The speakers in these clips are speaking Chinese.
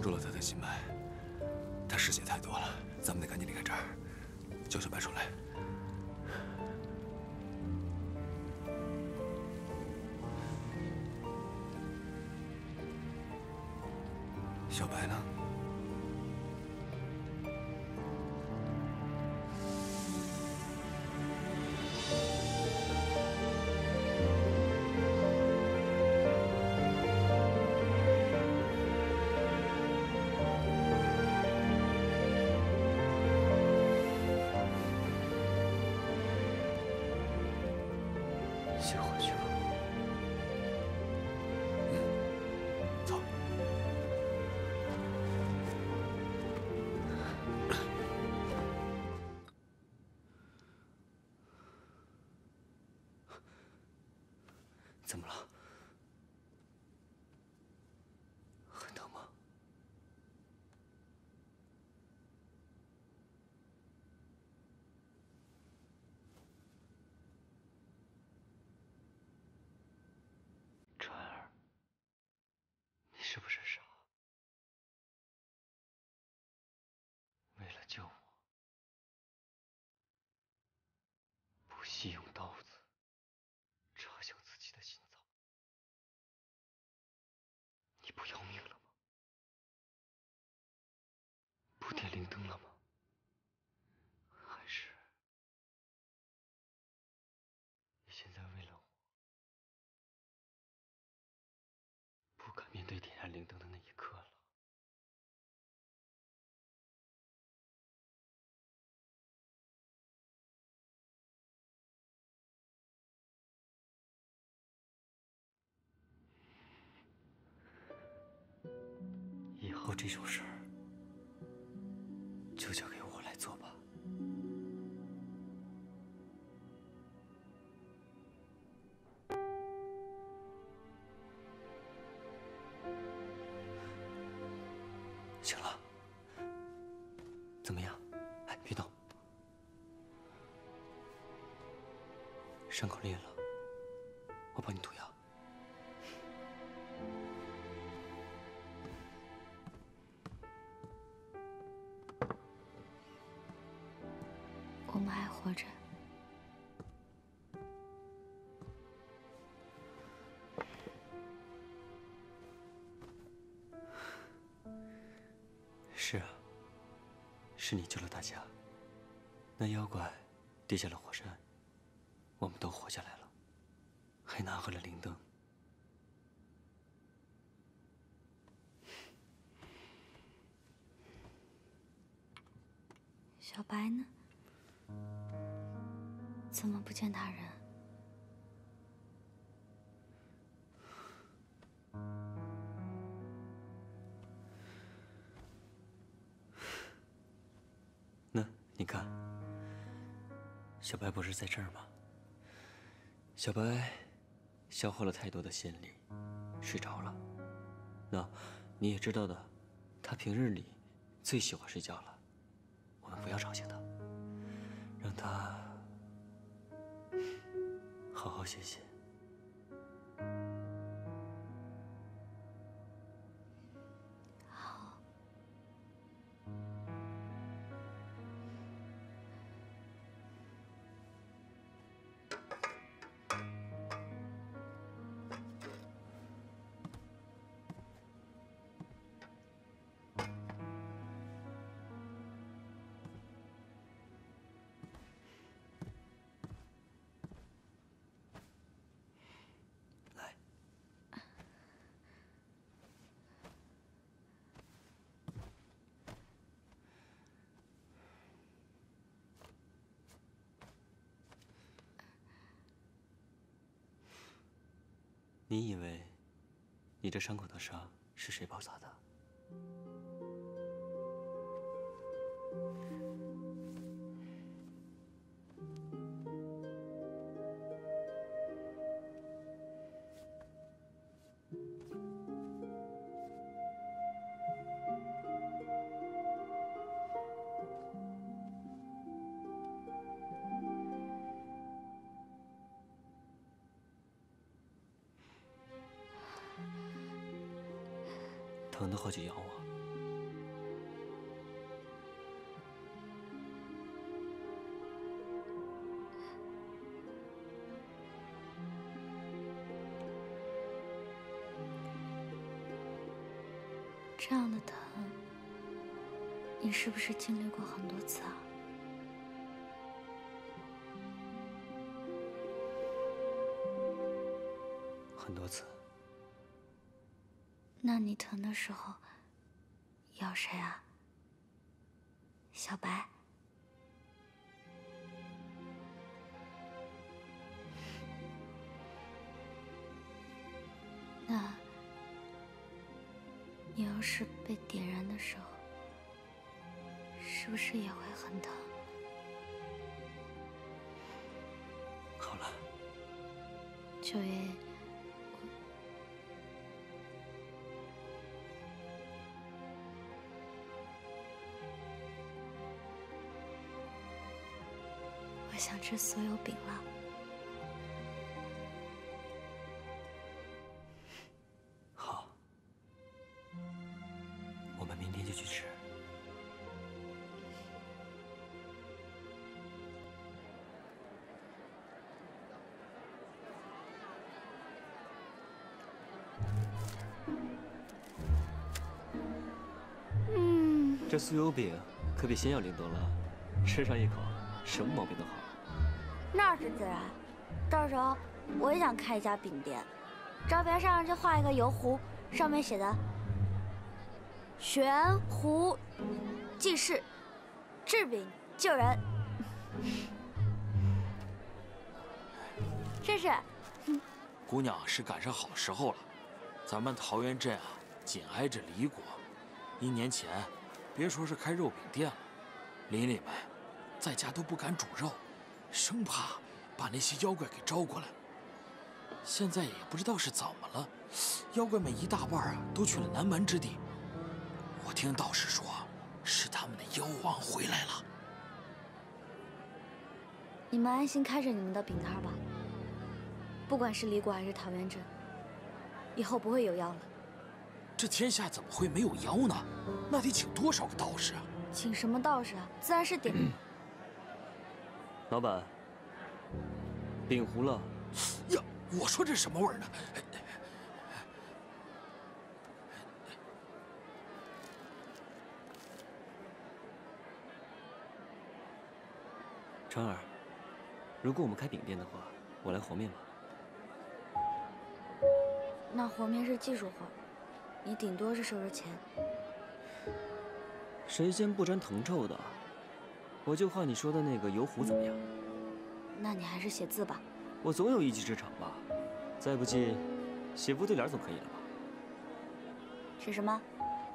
住了他的心脉，他失血太多了，咱们得赶紧离开这儿，叫小白出来。小白呢？是不是傻？为了救我，不惜用刀子插向自己的心脏。你不要命了吗？不点灵灯了吗？还是你现在灵灯的那一刻了？以后这种事儿伤口裂了，我帮你涂药。我们还活着。是啊，是你救了大家。那妖怪跌下了火山，我们都活下来了，还拿回了灵灯。小白呢？怎么不见他人？那你看，小白不是在这儿吗？小白消耗了太多的心力，睡着了。那你也知道的，他平日里最喜欢睡觉了。我们不要吵醒他，让他好好歇歇。你以为你这伤口的伤是谁包扎的？疼的话就咬我这样的疼你是不是经历过很多次啊？那你疼的时候咬谁啊？小白？那，你要是被点燃的时候，是不是也会很疼？好了，九爷，想吃所有饼了。好，我们明天就去吃。嗯，这酥油饼可比鲜要灵多了，吃上一口，什么毛病都好。那是自然。到时候我也想开一家饼店，招牌上就画一个油壶，上面写的“悬壶济世，治饼救人”。试试。姑娘是赶上好时候了，咱们桃源镇啊，紧挨着离国。一年前，别说是开肉饼店了，邻里们在家都不敢煮肉，生怕把那些妖怪给招过来。现在也不知道是怎么了，妖怪们一大半啊都去了南蛮之地。我听道士说，是他们的妖王回来了。你们安心开着你们的饼摊吧。不管是李国还是桃源镇，以后不会有妖了。这天下怎么会没有妖呢？那得请多少个道士啊！请什么道士啊？自然是点。老板，饼糊了。呀，我说这什么味儿呢？川儿，如果我们开饼店的话，我来和面吧。那和面是技术活，你顶多是收着钱。神仙不沾铜臭的，我就画你说的那个油壶怎么样？那你还是写字吧。我总有一技之长吧，再不济，写副对联总可以了吧？写什么？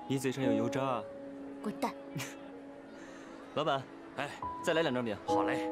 你嘴上有油渣。滚蛋！老板，哎，再来两张饼。好嘞。